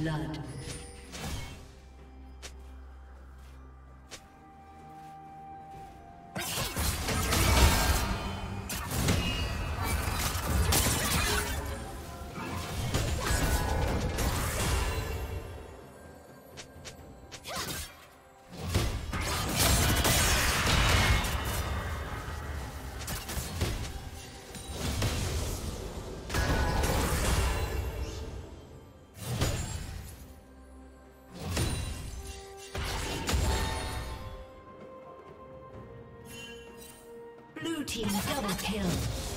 Blood. Team double kill.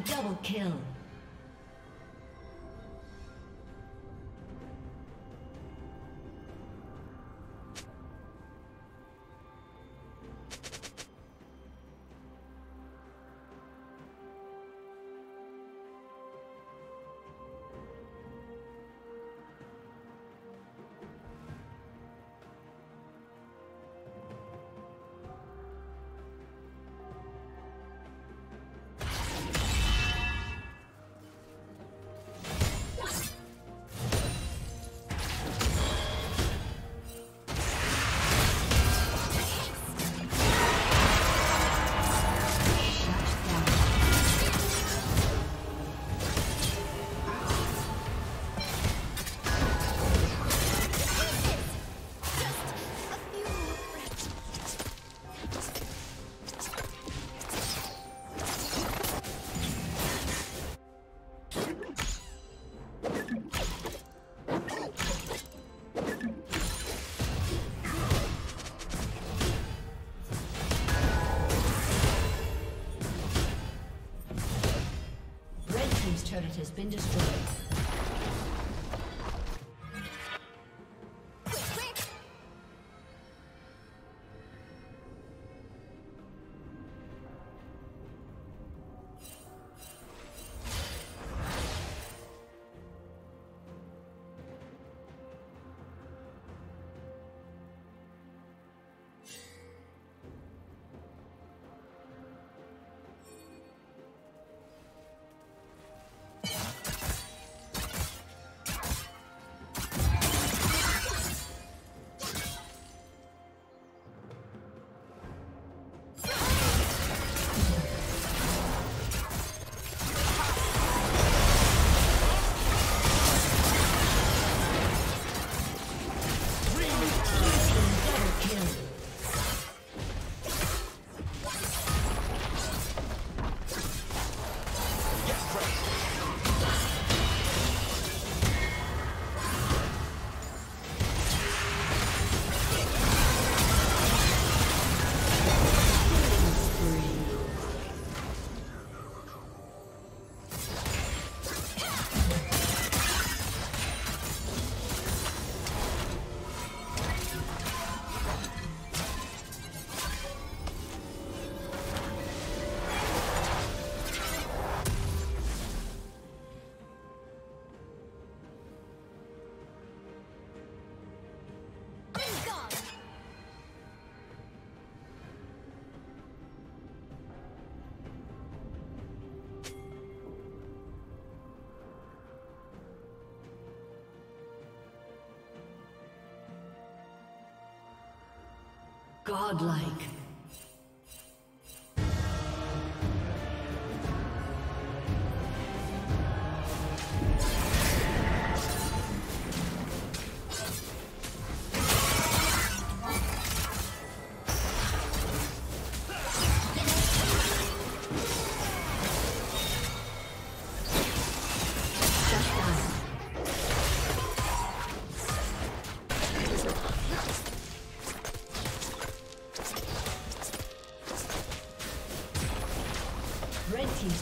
Double kill. Been destroyed. Godlike.